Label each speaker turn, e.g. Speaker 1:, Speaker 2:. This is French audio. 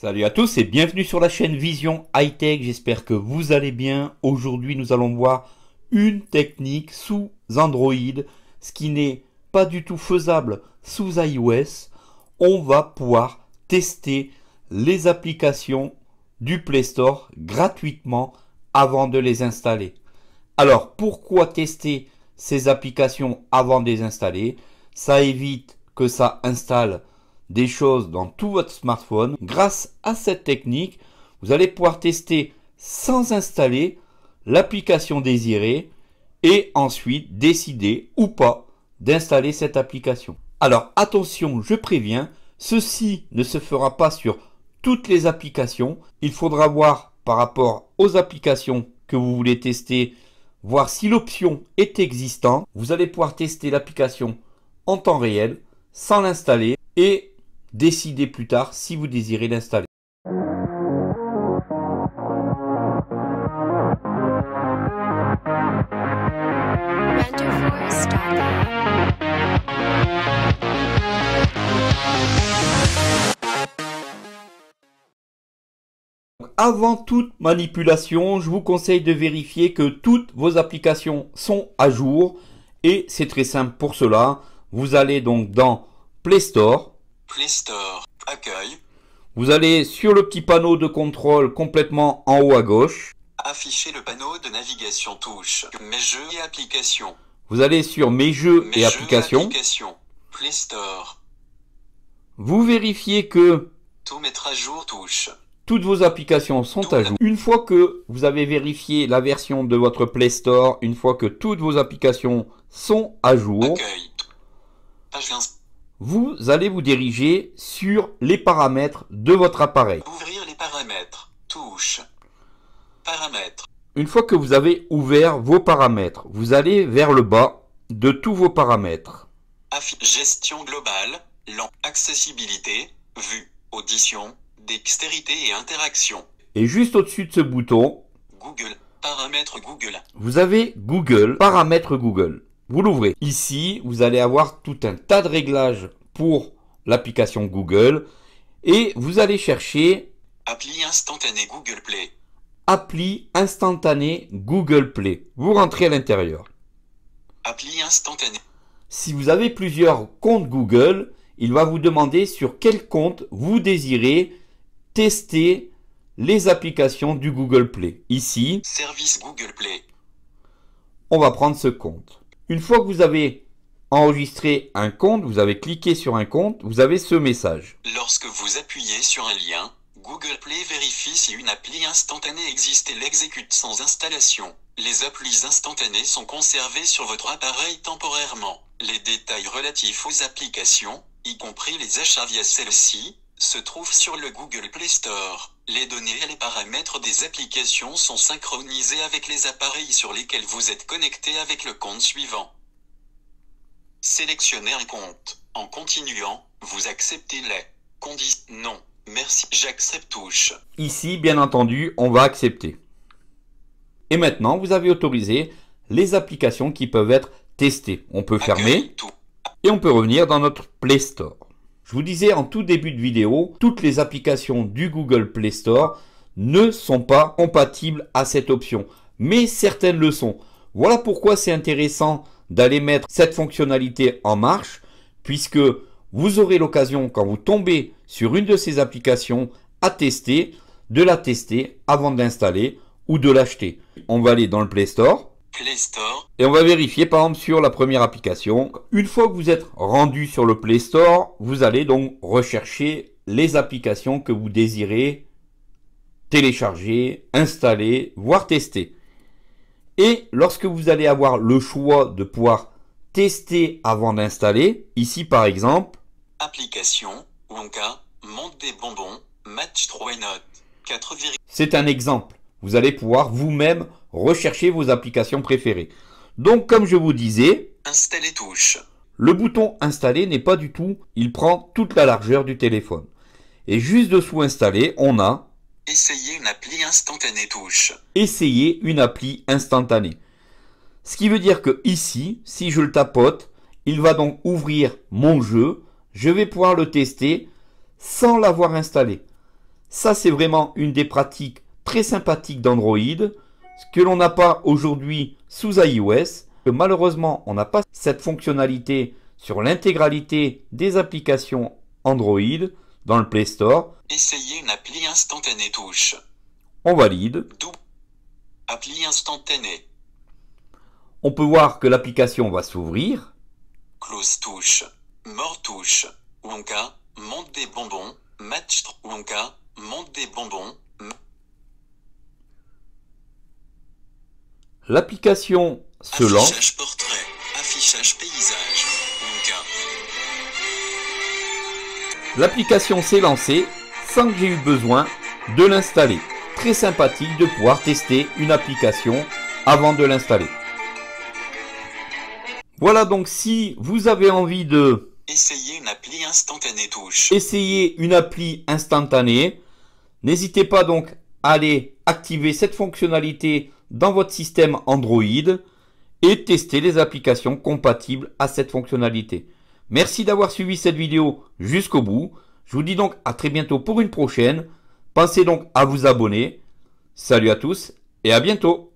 Speaker 1: Salut à tous et bienvenue sur la chaîne Vision High Tech. J'espère que vous allez bien. Aujourd'hui, nous allons voir une technique sous Android, ce qui n'est pas du tout faisable sous iOS. On va pouvoir tester les applications du Play Store gratuitement avant de les installer. Alors, pourquoi tester ces applications avant de les installer? Ça évite que ça installe des choses dans tout votre smartphone. Grâce à cette technique, vous allez pouvoir tester sans installer l'application désirée et ensuite décider ou pas d'installer cette application. Alors attention, je préviens, ceci ne se fera pas sur toutes les applications. Il faudra voir par rapport aux applications que vous voulez tester, voir si l'option est existante. Vous allez pouvoir tester l'application en temps réel sans l'installer et Décidez plus tard si vous désirez l'installer. Avant toute manipulation, je vous conseille de vérifier que toutes vos applications sont à jour et c'est très simple pour cela. Vous allez donc dans Play Store,
Speaker 2: Play Store, accueil.
Speaker 1: Vous allez sur le petit panneau de contrôle complètement en haut à gauche.
Speaker 2: Afficher le panneau de navigation touche Mes jeux et applications.
Speaker 1: Vous allez sur Mes jeux
Speaker 2: Mes
Speaker 1: et
Speaker 2: jeux
Speaker 1: applications.
Speaker 2: applications. Play Store.
Speaker 1: Vous vérifiez que
Speaker 2: Tout mettre à jour touche.
Speaker 1: toutes vos applications sont
Speaker 2: Tout
Speaker 1: à jour. Une fois que vous avez vérifié la version de votre Play Store, une fois que toutes vos applications sont à jour,
Speaker 2: Accueil. Page
Speaker 1: vous allez vous diriger sur les paramètres de votre appareil.
Speaker 2: Ouvrir les paramètres. Touche. Paramètres.
Speaker 1: Une fois que vous avez ouvert vos paramètres, vous allez vers le bas de tous vos paramètres.
Speaker 2: Gestion globale. Lent. Accessibilité. Vue. Audition. Dextérité et interaction.
Speaker 1: Et juste au-dessus de ce bouton,
Speaker 2: Google. Paramètres Google.
Speaker 1: vous avez Google, paramètres Google. Vous l'ouvrez. Ici, vous allez avoir tout un tas de réglages pour l'application Google et vous allez chercher
Speaker 2: Appli instantané Google Play.
Speaker 1: appli instantané Google Play. Vous rentrez à l'intérieur.
Speaker 2: Appli instantané.
Speaker 1: Si vous avez plusieurs comptes Google, il va vous demander sur quel compte vous désirez tester les applications du Google Play. Ici,
Speaker 2: Service Google Play.
Speaker 1: on va prendre ce compte. Une fois que vous avez enregistré un compte, vous avez cliqué sur un compte, vous avez ce message.
Speaker 2: Lorsque vous appuyez sur un lien, Google Play vérifie si une appli instantanée existe et l'exécute sans installation. Les applis instantanées sont conservées sur votre appareil temporairement. Les détails relatifs aux applications, y compris les achats via celle-ci, se trouvent sur le Google Play Store. Les données et les paramètres des applications sont synchronisés avec les appareils sur lesquels vous êtes connecté avec le compte suivant. Sélectionnez un compte. En continuant, vous acceptez les conditions. Non. Merci. J'accepte touche.
Speaker 1: Ici, bien entendu, on va accepter. Et maintenant, vous avez autorisé les applications qui peuvent être testées. On peut fermer et on peut revenir dans notre Play Store. Je vous disais en tout début de vidéo, toutes les applications du Google Play Store ne sont pas compatibles à cette option, mais certaines le sont. Voilà pourquoi c'est intéressant d'aller mettre cette fonctionnalité en marche, puisque vous aurez l'occasion, quand vous tombez sur une de ces applications à tester, de la tester avant de l'installer ou de l'acheter. On va aller dans le Play Store.
Speaker 2: Play Store.
Speaker 1: Et on va vérifier par exemple sur la première application. Une fois que vous êtes rendu sur le Play Store, vous allez donc rechercher les applications que vous désirez télécharger, installer, voire tester. Et lorsque vous allez avoir le choix de pouvoir tester avant d'installer, ici par exemple,
Speaker 2: Application. Wonka. Monde des bonbons. Match 3 notes. 4,
Speaker 1: c'est un exemple. Vous allez pouvoir vous-même rechercher vos applications préférées. Donc comme je vous disais,
Speaker 2: Installer touche.
Speaker 1: Le bouton installer n'est pas du tout, il prend toute la largeur du téléphone. Et juste dessous installer, on a
Speaker 2: Essayez une appli instantanée touche.
Speaker 1: essayer une appli instantanée. Ce qui veut dire que ici, si je le tapote, il va donc ouvrir mon jeu, je vais pouvoir le tester sans l'avoir installé. Ça, c'est vraiment une des pratiques très sympathiques d'Android, ce que l'on n'a pas aujourd'hui sous iOS, que malheureusement, on n'a pas cette fonctionnalité sur l'intégralité des applications Android dans le Play Store.
Speaker 2: Essayez une appli instantanée touche.
Speaker 1: On valide.
Speaker 2: Dou. Appli instantanée.
Speaker 1: On peut voir que l'application va s'ouvrir.
Speaker 2: Close touche. Mort touche. Wonka. Monte des bonbons. Match Wonka. Monte des bonbons.
Speaker 1: L'application se lance.
Speaker 2: Affichage portrait. Affichage paysage. Wonka.
Speaker 1: L'application s'est lancée sans que j'ai eu besoin de l'installer. Très sympathique de pouvoir tester une application avant de l'installer. Voilà donc si vous avez envie de
Speaker 2: Essayez une appli instantanée touche.
Speaker 1: essayer une appli instantanée, n'hésitez pas donc à aller activer cette fonctionnalité dans votre système Android et tester les applications compatibles à cette fonctionnalité. Merci d'avoir suivi cette vidéo jusqu'au bout. Je vous dis donc à très bientôt pour une prochaine. Pensez donc à vous abonner. Salut à tous et à bientôt